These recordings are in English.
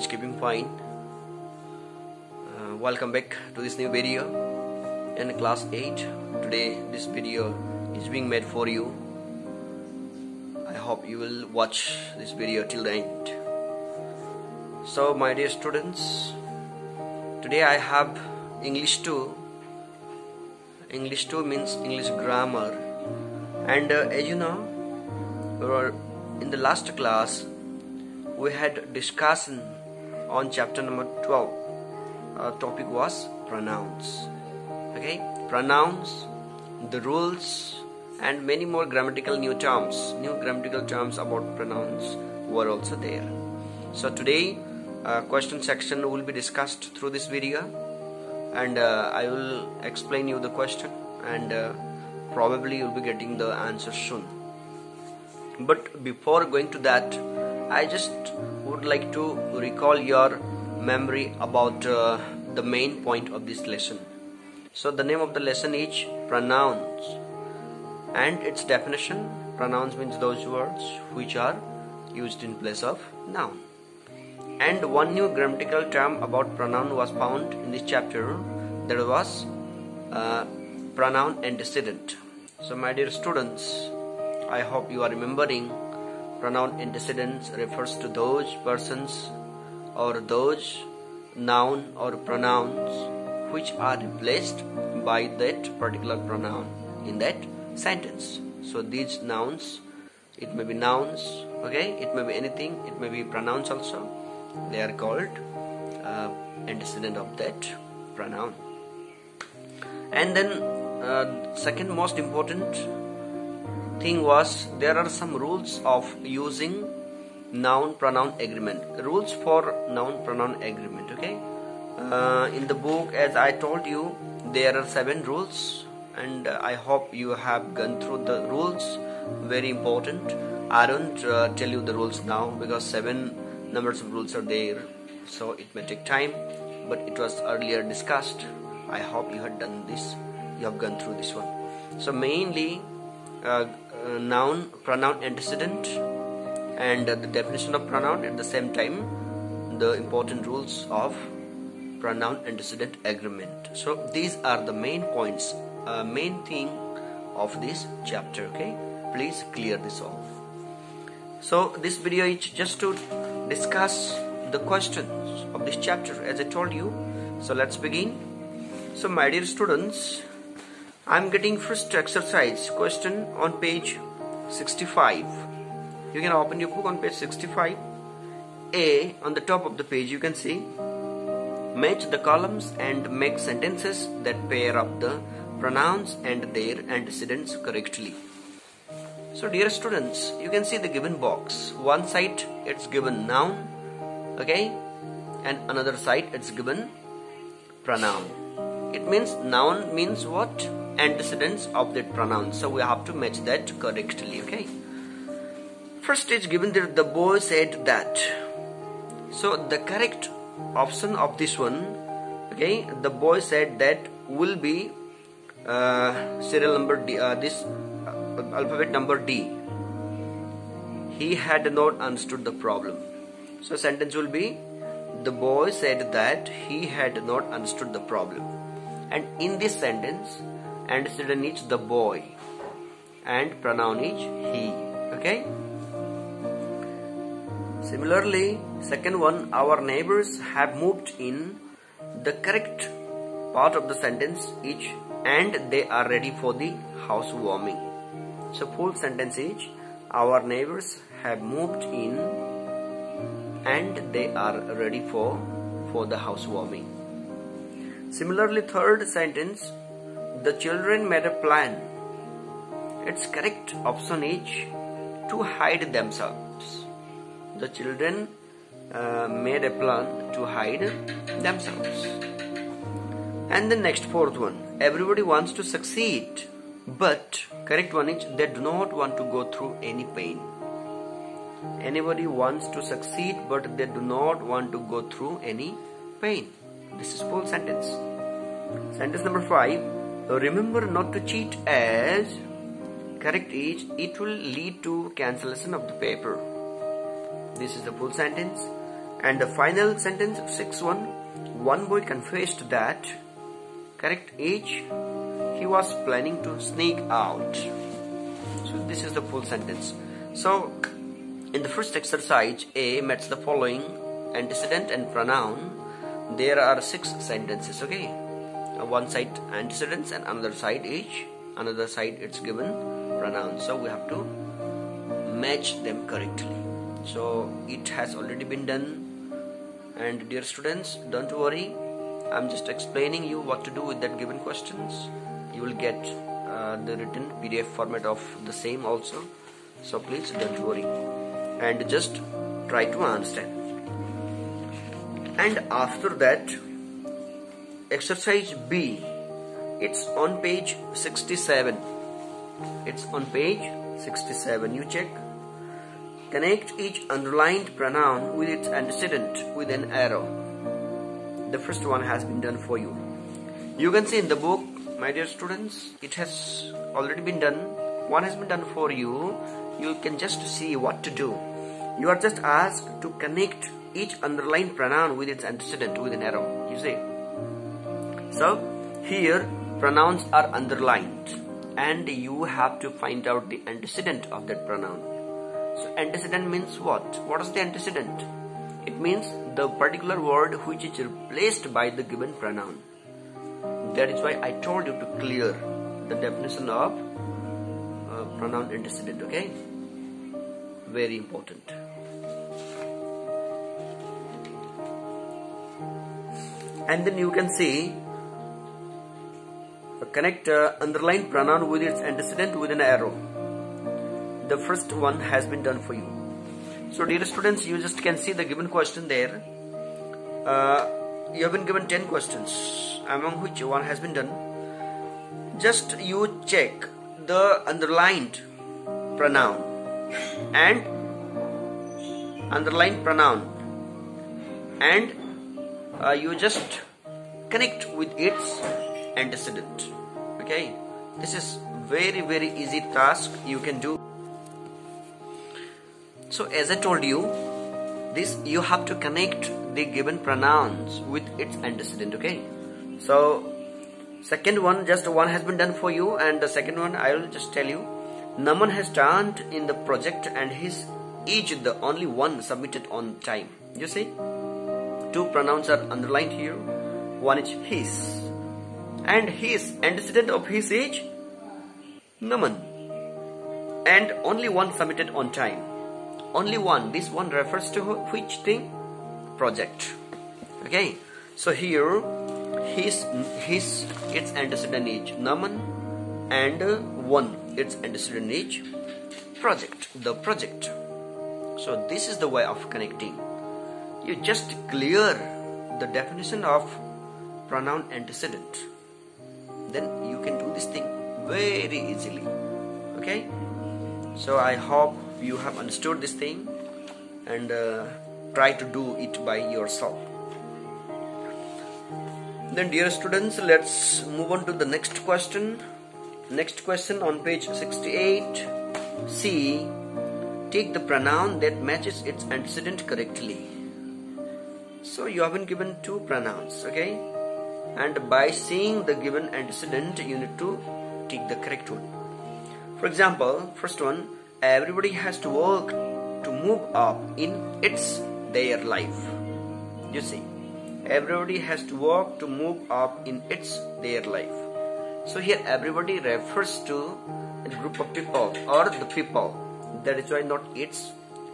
is keeping fine. Uh, welcome back to this new video in class 8. Today this video is being made for you. I hope you will watch this video till the end. So my dear students, today I have English 2. English 2 means English grammar and uh, as you know in the last class we had discussion on chapter number 12 uh, topic was pronouns. Okay? Pronouns the rules and many more grammatical new terms new grammatical terms about pronouns were also there. So today uh, question section will be discussed through this video and uh, I will explain you the question and uh, probably you'll be getting the answer soon. But before going to that I just would like to recall your memory about uh, the main point of this lesson. So the name of the lesson is pronouns. And its definition pronouns means those words which are used in place of noun. And one new grammatical term about pronoun was found in this chapter. That was uh, pronoun antecedent. So my dear students i hope you are remembering pronoun antecedents refers to those persons or those noun or pronouns which are replaced by that particular pronoun in that sentence. So these nouns it may be nouns okay? It may be anything it may be pronouns also. They are called uh, antecedent of that pronoun. And then uh, second most important thing was there are some rules of using noun pronoun agreement. Rules for noun pronoun agreement okay? Uh, in the book as i told you there are seven rules and uh, i hope you have gone through the rules. Very important. I don't uh, tell you the rules now because seven numbers of rules are there so it may take time but it was earlier discussed. I hope you had done this. You have gone through this one. So mainly uh, noun pronoun antecedent and uh, the definition of pronoun at the same time the important rules of pronoun antecedent agreement so these are the main points uh, main thing of this chapter okay please clear this off so this video is just to discuss the questions of this chapter as I told you. So let's begin. So my dear students, I'm getting first exercise question on page 65. You can open your book on page 65. A on the top of the page you can see match the columns and make sentences that pair up the pronouns and their antecedents correctly. So dear students, you can see the given box. One side it's given noun, okay, and another side it's given pronoun. It means noun means what? Antecedents of that pronoun. So we have to match that correctly, okay. First is given that the boy said that. So the correct option of this one, okay, the boy said that will be uh, serial number D, uh, this alphabet number D. He had not understood the problem. So sentence will be the boy said that he had not understood the problem. And in this sentence, antecedent is the boy and pronoun is he. Okay? Similarly, second one, our neighbors have moved in. The correct part of the sentence is and they are ready for the housewarming. So full sentence is our neighbors have moved in and they are ready for for the housewarming. Similarly third sentence the children made a plan. Its correct option is to hide themselves. The children uh, made a plan to hide themselves. And the next fourth one everybody wants to succeed but correct one is they do not want to go through any pain anybody wants to succeed but they do not want to go through any pain this is full sentence sentence number 5 remember not to cheat as correct is it will lead to cancellation of the paper. This is the full sentence. And the final sentence 6 1 one boy confessed that correct age he was planning to sneak out. So this is the full sentence. So in the first exercise a match the following antecedent and pronoun. There are six sentences okay one side antecedents and another side each another side it's given pronoun so we have to match them correctly. So it has already been done. And dear students don't worry. I'm just explaining you what to do with that given questions. You will get uh, the written PDF format of the same also. So please don't worry. And just try to understand. And after that exercise B it's on page 67 it's on page 67 you check Connect each underlined pronoun with its antecedent with an arrow. The first one has been done for you. You can see in the book, my dear students, it has already been done. One has been done for you. You can just see what to do. You are just asked to connect each underlined pronoun with its antecedent with an arrow. You see? So, here pronouns are underlined and you have to find out the antecedent of that pronoun so antecedent means what? What is the antecedent? It means the particular word which is replaced by the given pronoun. That is why I told you to clear the definition of uh, pronoun antecedent. Okay? Very important. And then you can see connect uh, underlined pronoun with its antecedent with an arrow. The first one has been done for you. So dear students you just can see the given question there. Uh, you have been given 10 questions among which one has been done. Just you check the underlined pronoun and underlined pronoun and uh, you just connect with its antecedent okay this is very very easy task you can do so as I told you, this you have to connect the given pronouns with its antecedent, okay? So second one, just one has been done for you and the second one I will just tell you. Naman has turned in the project and his each the only one submitted on time. You see? Two pronouns are underlined here. One is his. And his antecedent of his age? Naman. And only one submitted on time. Only one. This one refers to which thing? Project. Okay. So here his his its antecedent age naman and one its antecedent age project the project. So this is the way of connecting. You just clear the definition of pronoun antecedent then you can do this thing very easily. Okay? So i hope you have understood this thing and uh, try to do it by yourself. Then dear students let's move on to the next question. Next question on page 68 C. Take the pronoun that matches its antecedent correctly. So you have been given two pronouns okay and by seeing the given antecedent you need to take the correct one. For example first one everybody has to work to move up in its their life. You see everybody has to work to move up in its their life. So here everybody refers to a group of people or the people. That is why not its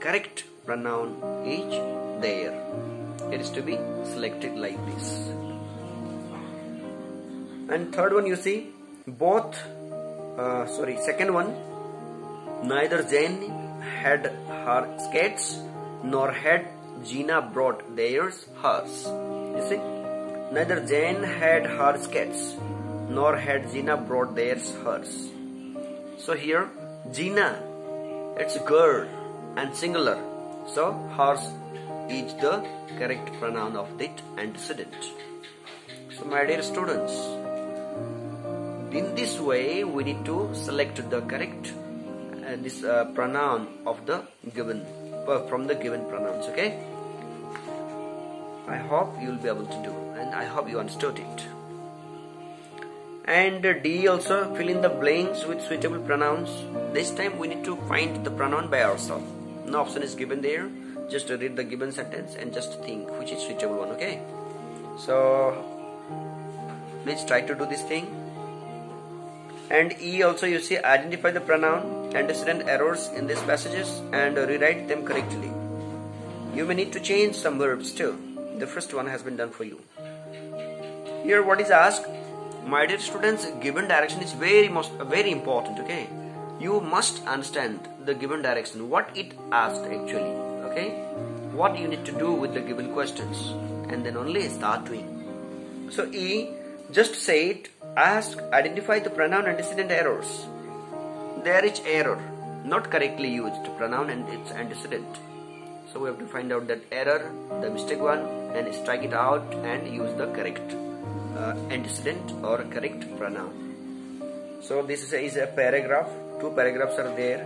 correct pronoun each there it is to be selected like this and third one you see both uh, sorry second one Neither Jane had her skates nor had Gina brought theirs hers. You see? Neither Jane had her skates nor had Gina brought theirs hers. So here Gina it's a girl and singular. So hers is the correct pronoun of that antecedent. So my dear students, in this way we need to select the correct uh, this uh, pronoun of the given uh, from the given pronouns okay? I hope you will be able to do and I hope you understood it. And D also fill in the blanks with suitable pronouns. This time we need to find the pronoun by ourselves. No option is given there. Just read the given sentence and just think which is suitable one okay? So please try to do this thing and E also you see identify the pronoun antecedent errors in these passages and rewrite them correctly. You may need to change some verbs too. The first one has been done for you. Here what is asked? My dear students given direction is very most very important okay? You must understand the given direction what it asked actually okay? What you need to do with the given questions and then only start doing. So e just say it ask identify the pronoun antecedent errors. There is error not correctly used pronoun and its antecedent so we have to find out that error the mistake one and strike it out and use the correct uh, antecedent or correct pronoun. So this is a, is a paragraph. Two paragraphs are there.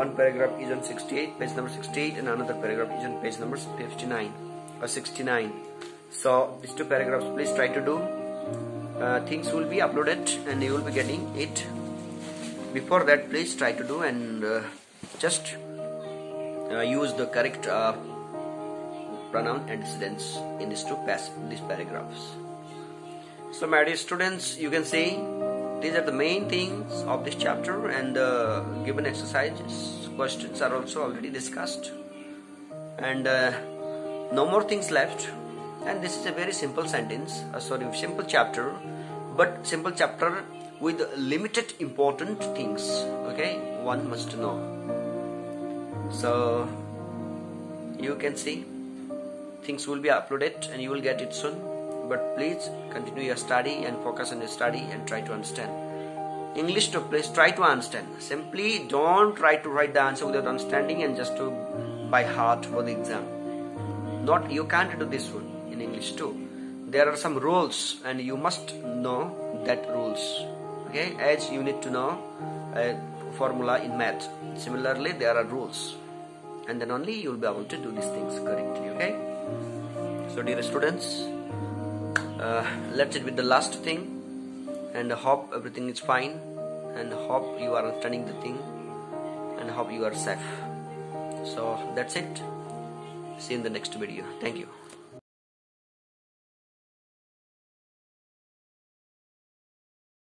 One paragraph is on 68 page number 68 and another paragraph is on page number 59 or 69 so these two paragraphs please try to do uh, things will be uploaded and you will be getting it. Before that please try to do and uh, just uh, use the correct uh, pronoun antecedents in these two pas these paragraphs. So my dear students you can see these are the main things of this chapter and the given exercises. Questions are also already discussed. And uh, no more things left and this is a very simple sentence uh, sorry simple chapter but simple chapter with limited important things okay? One must know. So you can see things will be uploaded and you will get it soon. But please continue your study and focus on your study and try to understand. English to please try to understand. Simply don't try to write the answer without understanding and just to by heart for the exam. Not you can't do this english too. There are some rules and you must know that rules. Okay? As you need to know a formula in math. Similarly there are rules. And then only you will be able to do these things correctly okay? So dear students uh, let's it with the last thing and hope everything is fine and hope you are understanding the thing and hope you are safe. So that's it. See you in the next video. Thank you